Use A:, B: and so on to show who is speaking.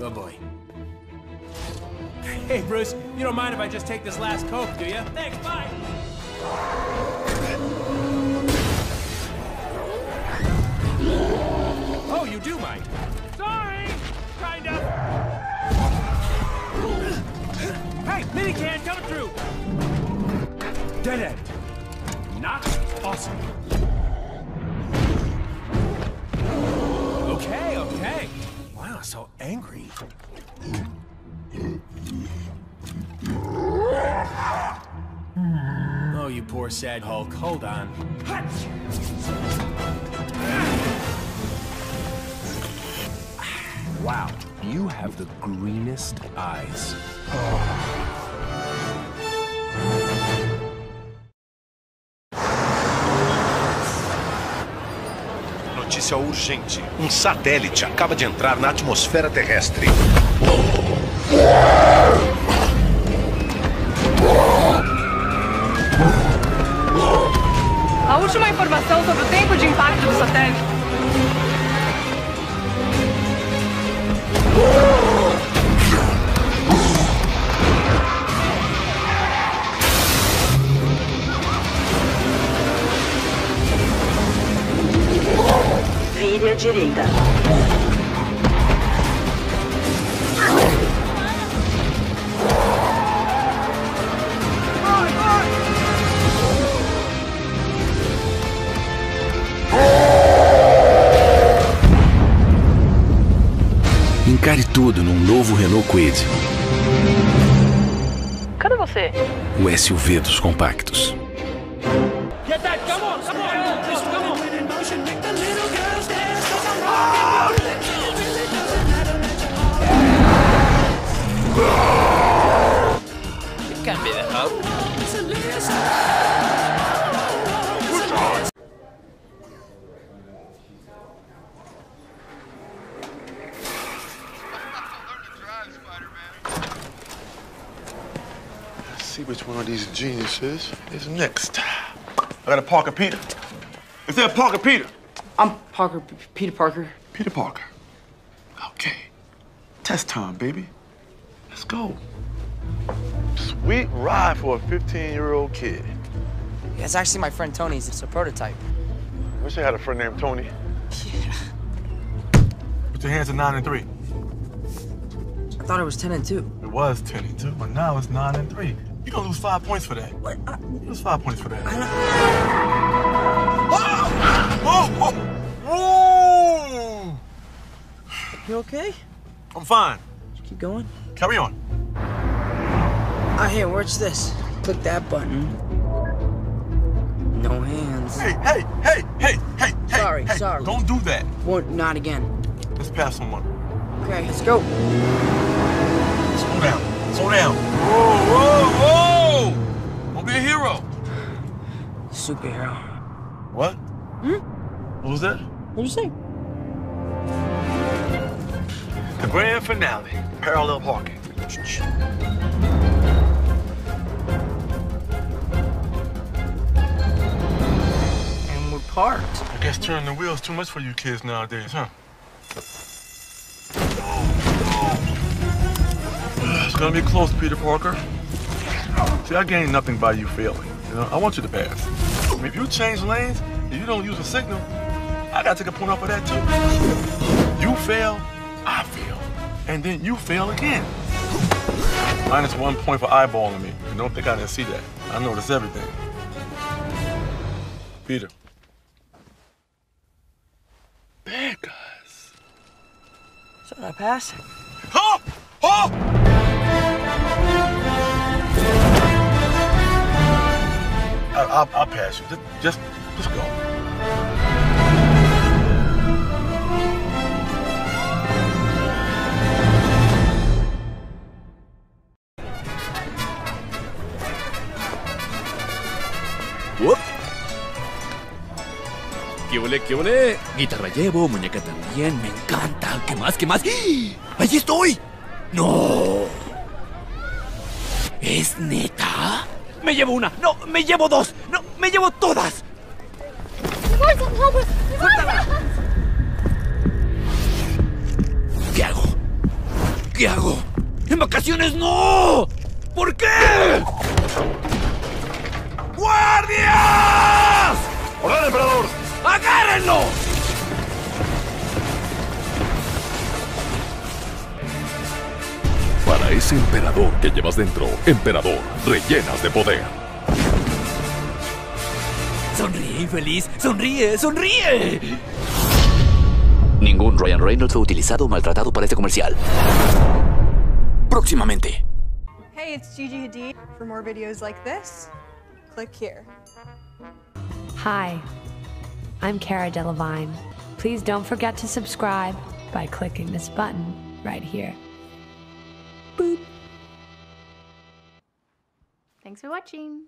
A: Oh boy. Hey, Bruce, you don't mind if I just take this last Coke, do you? Thanks, bye! Oh, you do mind. Sorry! Kind of. Hey, minican coming through! Dead end. Not awesome. Okay, okay. Wow, so angry. Oh, you poor sad Hulk. Hold on.
B: Wow, you have the greenest eyes. Oh.
C: Notícia urgente. Um satélite acaba de entrar na atmosfera terrestre.
D: A última informação sobre o tempo de impacto do satélite.
E: Direita.
B: Encare tudo num novo Renault Kwid,
D: Cadê você?
B: o SUV dos compactos.
A: Get that! Come on, come on! Just come on!
F: Can't be the.
G: Let's see which one of these geniuses is next. I got a Parker Peter. Is that Parker Peter?
H: I'm Parker, P- Peter Parker.
G: Peter Parker. Okay. Test time, baby. Let's go. Sweet ride for a 15-year-old kid.
H: Yeah, it's actually my friend Tony's. It's a prototype.
G: Wish I had a friend named Tony. Yeah. Put your hands at nine and three.
H: I thought it was 10 and 2.
G: It was 10 and 2, but now it's 9 and 3. You're gonna lose five points for that.
H: What? I,
G: You lose five points for that. Oh! Oh!
H: You okay?
G: I'm fine.
H: Keep going.
G: Carry on.
H: Ah, here, watch this. Click that button. No hands.
G: Hey, hey, hey, hey, hey, hey.
H: Sorry,
G: hey,
H: sorry.
G: Don't do that.
H: Won't, not again.
G: Let's pass someone.
H: Okay, let's go.
G: Slow down. Slow down. Whoa, whoa, whoa! Don't be a hero.
H: Superhero.
G: What?
H: Hmm?
G: What was that?
H: What'd you say?
G: The grand finale. Parallel parking.
H: And we're parked.
G: I guess turning the wheel's too much for you kids nowadays, huh? It's gonna be close, Peter Parker. See, I gain nothing by you failing. You know, I want you to pass. I mean, if you change lanes and you don't use a signal, I gotta take a point off of that too. You fail, I fail, and then you fail again. Minus one point for eyeballing me. You don't think I didn't see that? I noticed everything. Peter. Bad guys.
H: So I pass?
G: Oh! Oh! I, I'll, I'll pass you. Just, just, just go.
F: Ole, qué ole? Guitarra llevo, muñeca también, me encanta. ¿Qué más, qué más? ¡Ah! ¡Allí estoy! ¡No! ¿Es neta? Me llevo una, no, me llevo dos, no, me llevo todas. ¿Qué hago? ¿Qué hago? ¡En vacaciones no! ¿Por qué? ¡Agárrenlo!
I: Para ese emperador que llevas dentro, emperador, rellenas de poder.
F: Sonríe, infeliz. Sonríe, sonríe.
J: Ningún Ryan Reynolds fue utilizado o maltratado para este comercial. Próximamente.
K: Hey, it's Gigi Hadid. For more videos like this, click here.
L: Hi, I'm Cara Delevingne. Please don't forget to subscribe by clicking this button right here. Boop.
M: Thanks for watching.